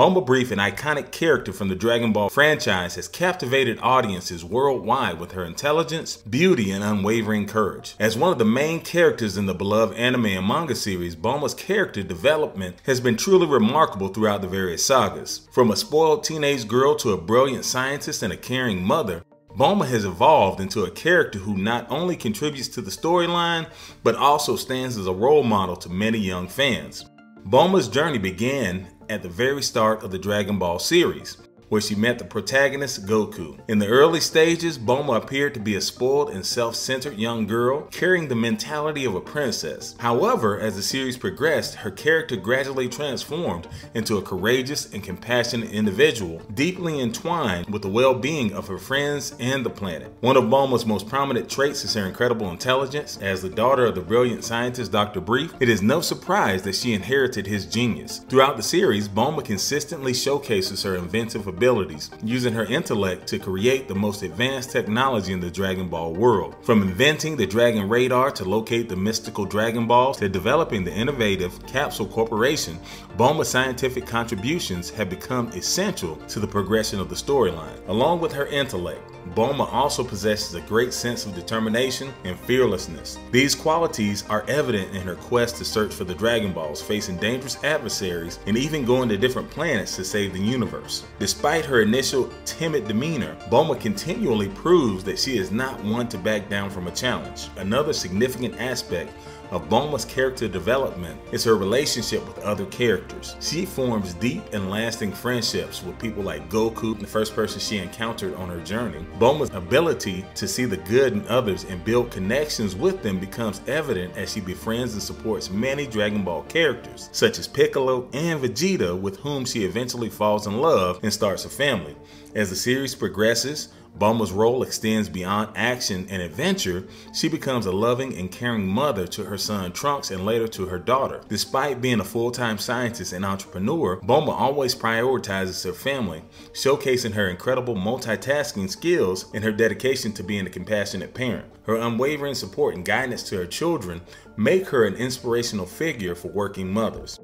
Bulma Brief, an iconic character from the Dragon Ball franchise, has captivated audiences worldwide with her intelligence, beauty, and unwavering courage. As one of the main characters in the beloved anime and manga series, Bulma's character development has been truly remarkable throughout the various sagas. From a spoiled teenage girl to a brilliant scientist and a caring mother, Bulma has evolved into a character who not only contributes to the storyline, but also stands as a role model to many young fans. Bulma's journey began at the very start of the Dragon Ball series, where she met the protagonist Goku. In the early stages, Bulma appeared to be a spoiled and self-centered young girl carrying the mentality of a princess. However, as the series progressed, her character gradually transformed into a courageous and compassionate individual, deeply entwined with the well-being of her friends and the planet. One of Bulma's most prominent traits is her incredible intelligence. As the daughter of the brilliant scientist Dr. Brief, it is no surprise that she inherited his genius. Throughout the series, Bulma consistently showcases her inventive abilities abilities, using her intellect to create the most advanced technology in the Dragon Ball world. From inventing the Dragon Radar to locate the mystical Dragon Balls to developing the innovative Capsule Corporation, Bulma's scientific contributions have become essential to the progression of the storyline. Along with her intellect, Bulma also possesses a great sense of determination and fearlessness. These qualities are evident in her quest to search for the Dragon Balls, facing dangerous adversaries, and even going to different planets to save the universe. Despite her initial timid demeanor, Bulma continually proves that she is not one to back down from a challenge. Another significant aspect of Bulma's character development is her relationship with other characters. She forms deep and lasting friendships with people like Goku, the first person she encountered on her journey. Bulma's ability to see the good in others and build connections with them becomes evident as she befriends and supports many Dragon Ball characters, such as Piccolo and Vegeta, with whom she eventually falls in love and starts a family. As the series progresses, Bulma's role extends beyond action and adventure. She becomes a loving and caring mother to her son Trunks and later to her daughter. Despite being a full-time scientist and entrepreneur, Bulma always prioritizes her family, showcasing her incredible multitasking skills and her dedication to being a compassionate parent. Her unwavering support and guidance to her children make her an inspirational figure for working mothers.